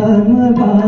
I'm a Bhagavan.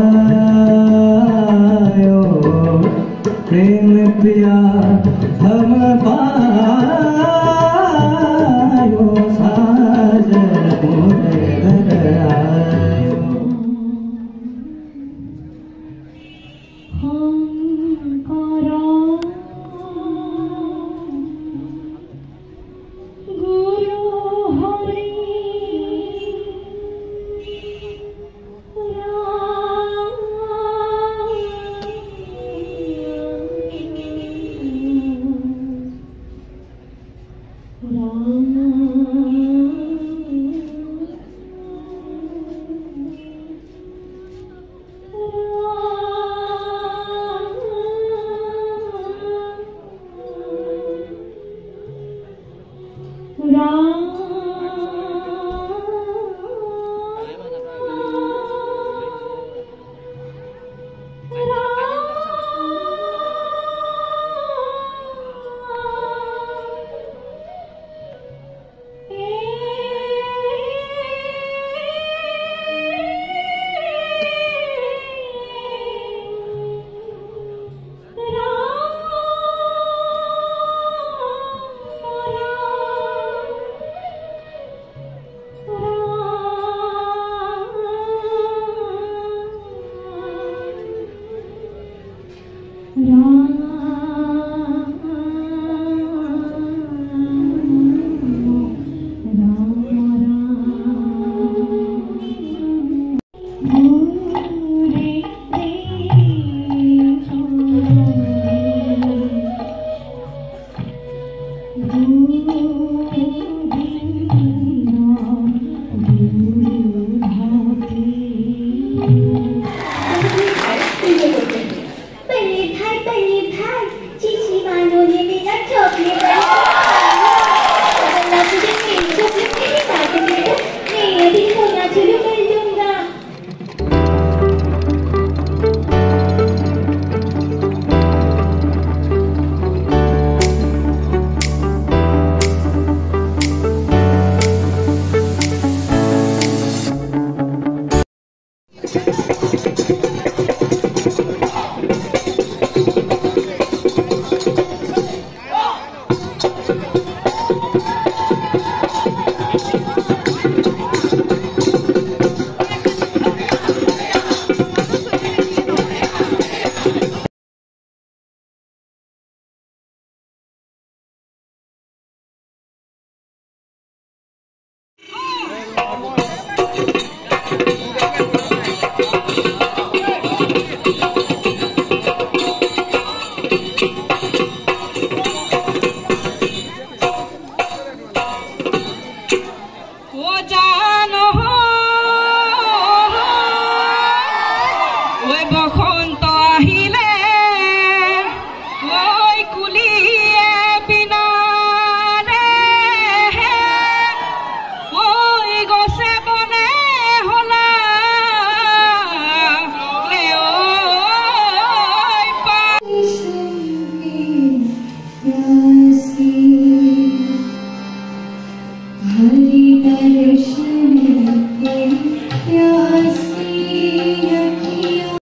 Bảy